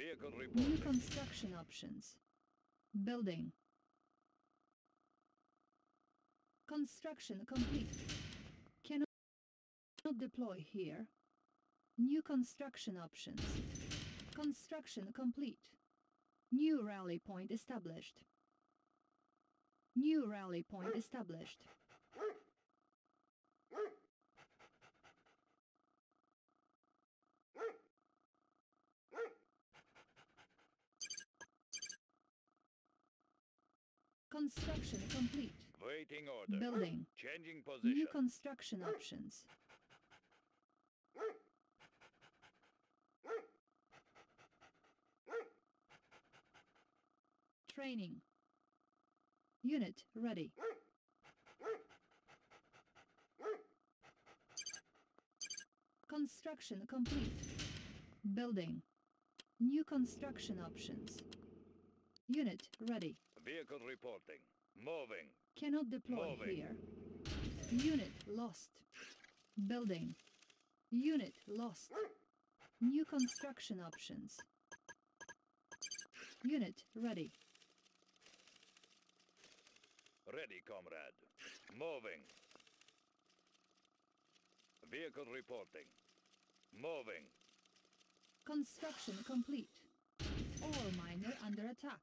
Vehicle New construction options. Building. Construction complete. Cannot deploy here. New construction options. Construction complete. New rally point established. New rally point established. Construction complete. Waiting order. Building. Changing New construction options. Training. Unit ready. Construction complete. Building. New construction options. Unit ready. Vehicle reporting. Moving. Cannot deploy Moving. here. Unit lost. Building. Unit lost. New construction options. Unit ready. Ready, comrade. Moving. Vehicle reporting. Moving. Construction complete. Ore miner under attack.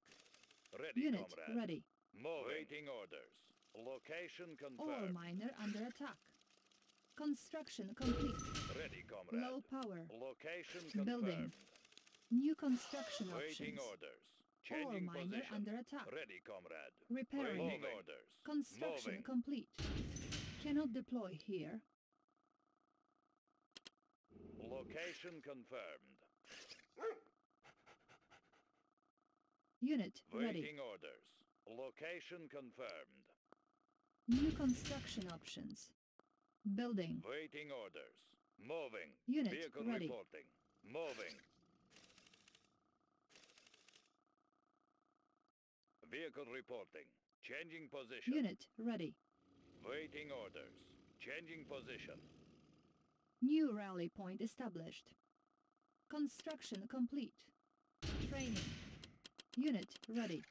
Ready, Unit comrade. ready. Moving. Waiting orders. Location confirmed. miner under attack. Construction complete. Ready, comrade. Low power. Location confirmed. Building. New construction Waiting options. orders. Changing miner position. under attack. Ready, comrade. Repairing. Waiting orders. Construction Moving. complete. Cannot deploy here. Location confirmed. Unit ready. Waiting orders. Location confirmed. New construction options. Building. Waiting orders. Moving. Unit Vehicle ready. reporting. Moving. Vehicle reporting. Changing position. Unit ready. Waiting orders. Changing position. New rally point established. Construction complete. Training. Unit ready.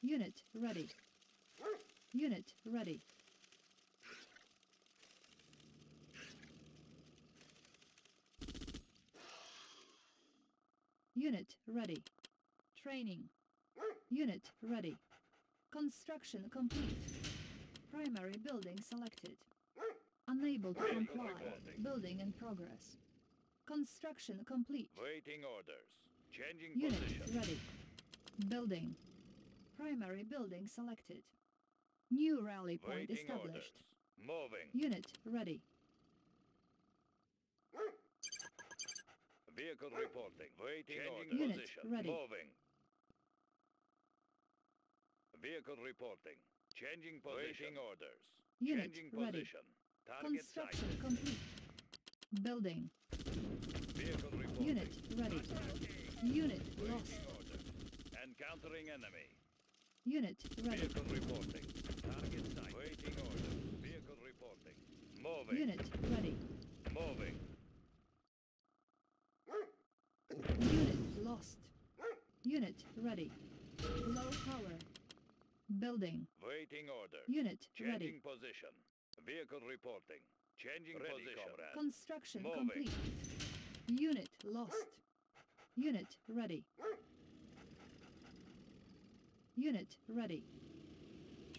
Unit ready. Unit ready. Unit ready. Training. Unit ready. Construction complete. Primary building selected. Unable to comply. Building in progress. Construction complete. Waiting orders. Changing Unit position. ready. Building. Primary building selected. New rally point Waiting established. orders. Moving. Unit ready. Vehicle reporting. Waiting Unit orders. position. ready. Moving. Vehicle reporting. Changing position. Waiting orders. Unit Changing ready. position. Target Construction sighted. complete. Building. Vehicle reporting. Unit ready. Unit lost. Encountering enemy. Unit ready. Vehicle reporting. Target sight. Waiting order. Vehicle reporting. Moving. Unit ready. Moving. Unit lost. Unit ready. Low power. Building. Waiting order. Unit Changing ready. position. Vehicle reporting. Changing Ready, position. comrade. Construction Moving. complete. Unit lost. Unit ready. Unit ready.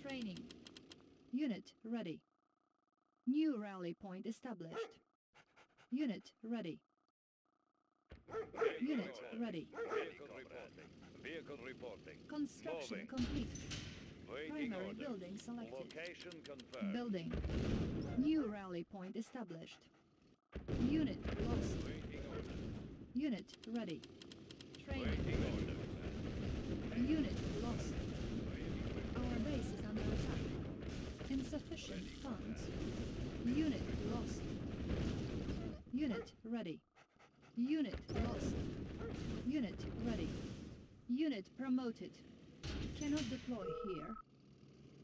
Training. Unit ready. New rally point established. Unit ready. Unit ready. Vehicle reporting. Vehicle reporting. Construction Moving. complete. Waiting Primary orders. building selected. Location confirmed. Building. New rally point established. Unit lost. Unit ready. Training. Unit lost. Our base is under attack. Insufficient funds. Unit lost. Unit ready. Unit lost. Unit ready. Unit promoted. Cannot deploy here.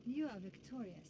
You are victorious.